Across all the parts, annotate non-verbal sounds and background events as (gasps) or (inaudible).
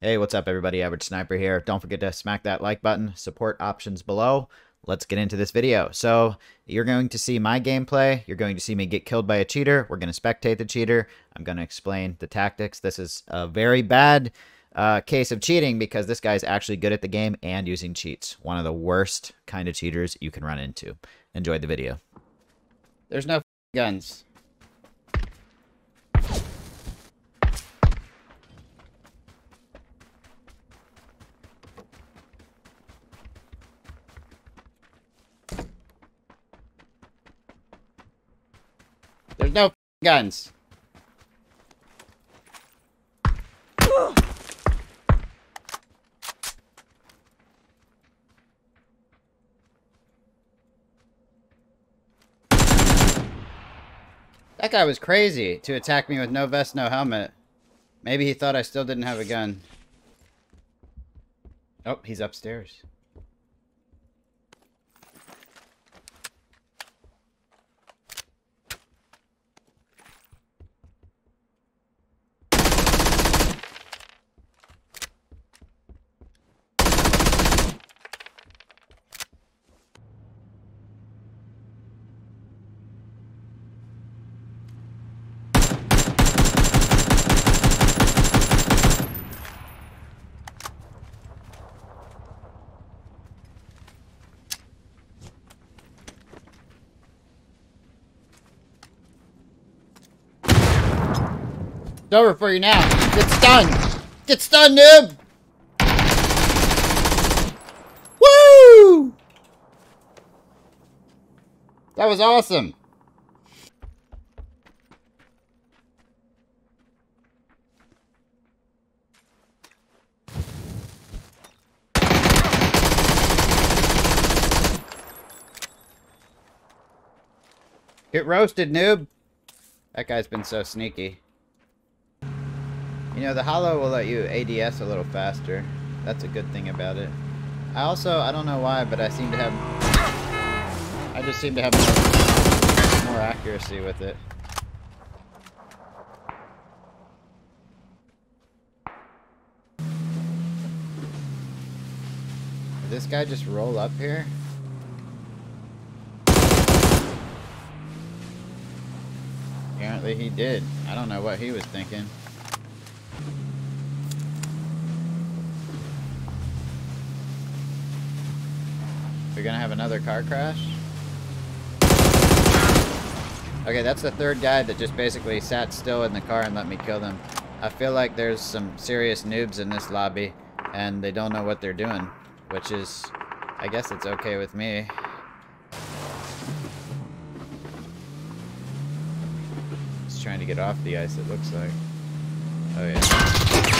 Hey, what's up, everybody? Average Sniper here. Don't forget to smack that like button, support options below. Let's get into this video. So, you're going to see my gameplay. You're going to see me get killed by a cheater. We're going to spectate the cheater. I'm going to explain the tactics. This is a very bad uh, case of cheating because this guy's actually good at the game and using cheats. One of the worst kind of cheaters you can run into. Enjoy the video. There's no guns. Guns. That guy was crazy to attack me with no vest, no helmet. Maybe he thought I still didn't have a gun. Oh, he's upstairs. It's over for you now. Get stunned. Get stunned, noob. Woo! That was awesome. Get roasted, noob. That guy's been so sneaky. You know, the holo will let you ADS a little faster. That's a good thing about it. I also, I don't know why, but I seem to have... I just seem to have more, accuracy with it. Did this guy just roll up here? Apparently he did. I don't know what he was thinking. We're gonna have another car crash? Okay, that's the third guy that just basically sat still in the car and let me kill them. I feel like there's some serious noobs in this lobby, and they don't know what they're doing, which is, I guess it's okay with me. Just trying to get off the ice, it looks like. Oh yeah.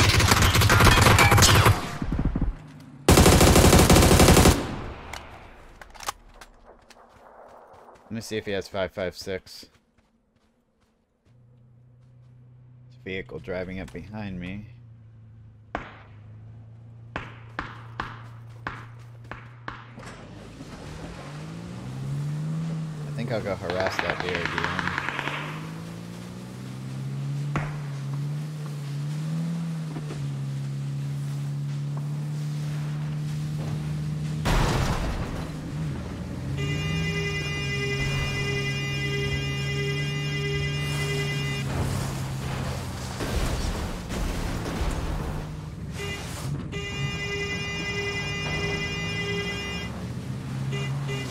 Me see if he has 556. Vehicle driving up behind me. I think I'll go harass that BRDM.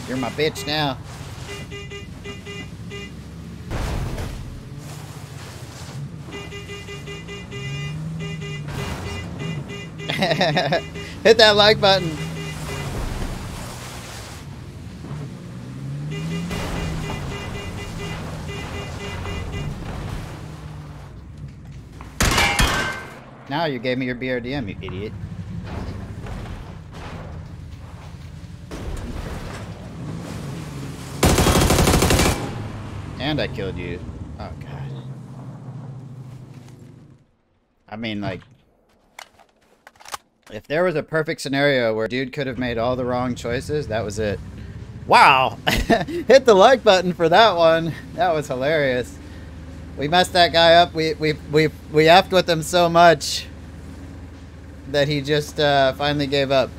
You're my bitch now. (laughs) Hit that like button. Now you gave me your BRDM, you idiot. And I killed you. Oh, God. I mean, like... If there was a perfect scenario where dude could have made all the wrong choices, that was it. Wow! (laughs) Hit the like button for that one. That was hilarious. We messed that guy up. We we we we effed with him so much. that he just uh, finally gave up.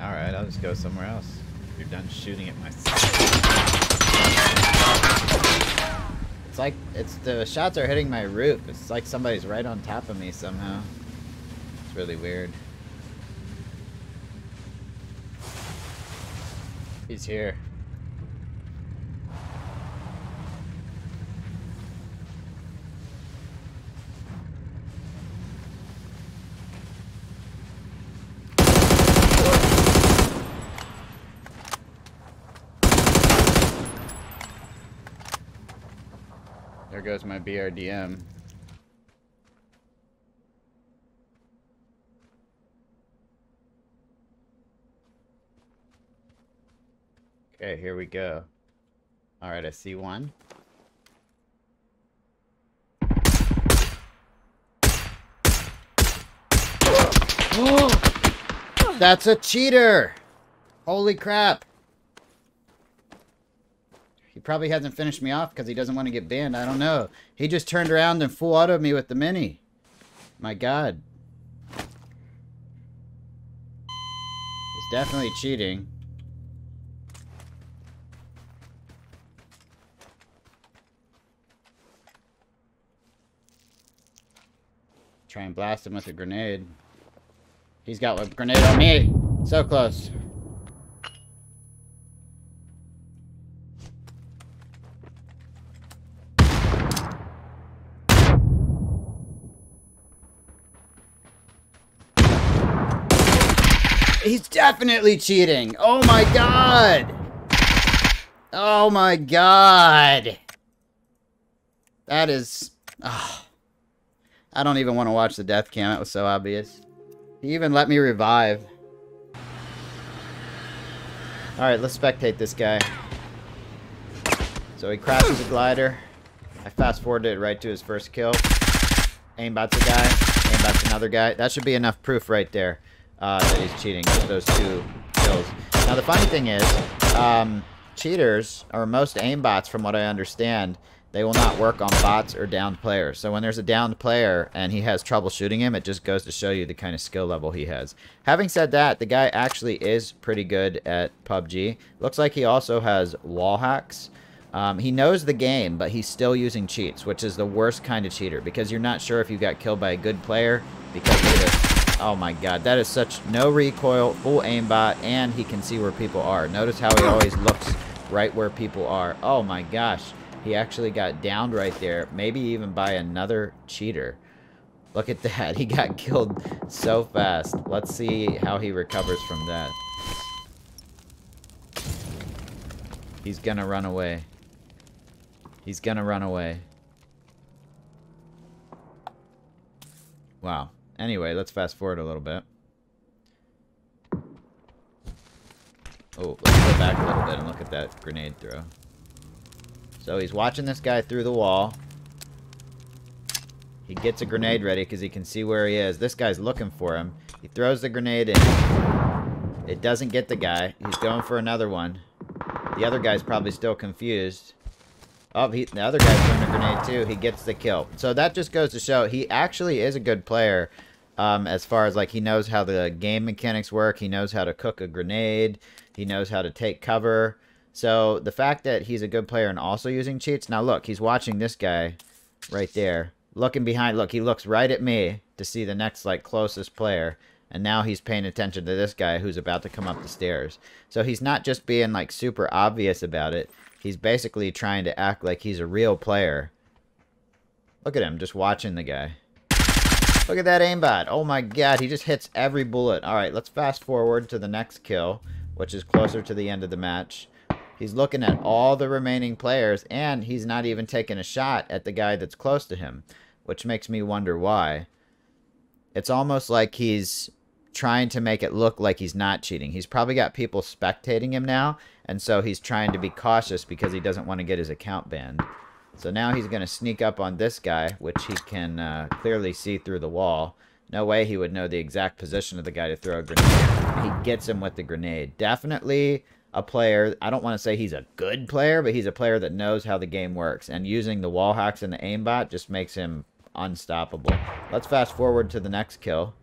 Alright, I'll just go somewhere else. You're done shooting at my. It's like, it's the shots are hitting my roof. It's like somebody's right on top of me somehow. It's really weird. He's here. There goes my BRDM. Okay, here we go. Alright, I see one. (gasps) That's a cheater! Holy crap! He probably hasn't finished me off because he doesn't want to get banned. I don't know. He just turned around and full autoed me with the mini. My god. He's definitely cheating. Try and blast him with a grenade. He's got a grenade on me. So close. He's definitely cheating. Oh my god. Oh my god. That is... Oh. I don't even want to watch the death cam. It was so obvious. He even let me revive. Alright, let's spectate this guy. So he crashes a glider. I fast forwarded it right to his first kill. Aimbot's a guy. Aimbot's another guy. That should be enough proof right there uh, that he's cheating. Those two kills. Now the funny thing is, um, cheaters, or most aimbots from what I understand, they will not work on bots or downed players. So when there's a downed player and he has trouble shooting him, it just goes to show you the kind of skill level he has. Having said that, the guy actually is pretty good at PUBG. Looks like he also has wall hacks. Um, he knows the game, but he's still using cheats, which is the worst kind of cheater because you're not sure if you got killed by a good player because of. Oh my god, that is such no recoil, full aimbot, and he can see where people are. Notice how he always looks right where people are. Oh my gosh. He actually got downed right there, maybe even by another cheater. Look at that. (laughs) He got killed so fast. Let's see how he recovers from that. He's gonna run away. He's gonna run away. Wow. Anyway, let's fast forward a little bit. Oh, let's go back a little bit and look at that grenade throw. So he's watching this guy through the wall. He gets a grenade ready because he can see where he is. This guy's looking for him. He throws the grenade in. It doesn't get the guy. He's going for another one. The other guy's probably still confused. Oh, he, the other guy's throwing a grenade too. He gets the kill. So that just goes to show he actually is a good player. Um, as far as like he knows how the game mechanics work. He knows how to cook a grenade. He knows how to take cover. So the fact that he's a good player and also using cheats. Now look, he's watching this guy right there. Looking behind. Look, he looks right at me to see the next like closest player. And now he's paying attention to this guy who's about to come up the stairs. So he's not just being like super obvious about it. He's basically trying to act like he's a real player. Look at him, just watching the guy. Look at that aimbot. Oh my god, he just hits every bullet. Alright, let's fast forward to the next kill, which is closer to the end of the match. He's looking at all the remaining players, and he's not even taking a shot at the guy that's close to him, which makes me wonder why. It's almost like he's trying to make it look like he's not cheating. He's probably got people spectating him now, and so he's trying to be cautious because he doesn't want to get his account banned. So now he's going to sneak up on this guy, which he can uh, clearly see through the wall. No way he would know the exact position of the guy to throw a grenade. He gets him with the grenade. Definitely a player. I don't want to say he's a good player, but he's a player that knows how the game works. And using the wall hacks and the aimbot just makes him unstoppable. Let's fast forward to the next kill.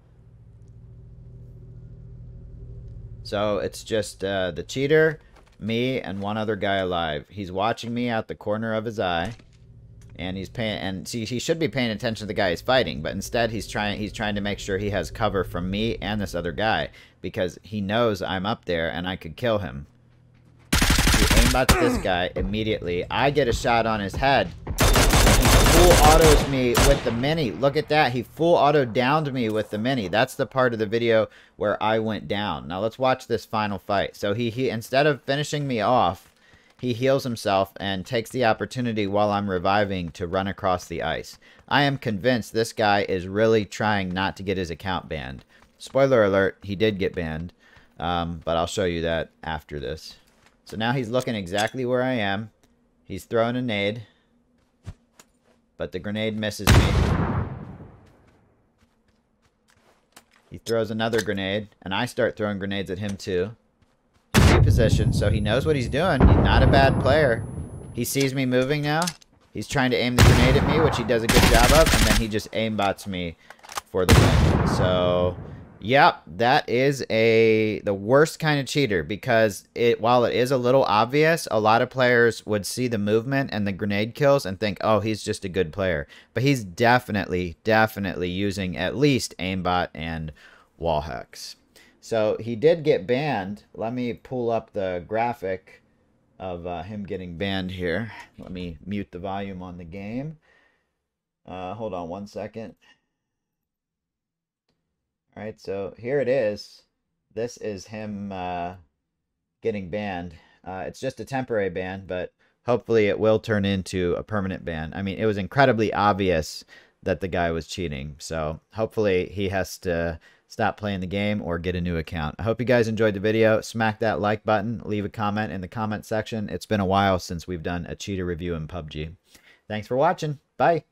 So it's just uh, the cheater, me, and one other guy alive. He's watching me out the corner of his eye. And he's paying, and see, he should be paying attention to the guy he's fighting, but instead he's trying, he's trying to make sure he has cover from me and this other guy because he knows I'm up there and I could kill him. He aimbots this guy immediately. I get a shot on his head. Full autos me with the mini. Look at that. He full auto downed me with the mini. That's the part of the video where I went down. Now let's watch this final fight. So he, he instead of finishing me off, he heals himself and takes the opportunity while I'm reviving to run across the ice. I am convinced this guy is really trying not to get his account banned. Spoiler alert, he did get banned, um, but I'll show you that after this. So now he's looking exactly where I am. He's throwing a nade, but the grenade misses me. He throws another grenade, and I start throwing grenades at him too position, so he knows what he's doing. He's not a bad player. He sees me moving now. He's trying to aim the grenade at me, which he does a good job of, and then he just aimbots me for the win. So, yep, that is a the worst kind of cheater because it while it is a little obvious, a lot of players would see the movement and the grenade kills and think, "Oh, he's just a good player." But he's definitely definitely using at least aimbot and wall hacks. So he did get banned. Let me pull up the graphic of uh, him getting banned here. Let me mute the volume on the game. Uh, hold on one second. All right, so here it is. This is him uh, getting banned. Uh, it's just a temporary ban, but hopefully it will turn into a permanent ban. I mean, it was incredibly obvious that the guy was cheating. So hopefully he has to stop playing the game or get a new account. I hope you guys enjoyed the video. Smack that like button. Leave a comment in the comment section. It's been a while since we've done a cheater review in PUBG. Thanks for watching. Bye.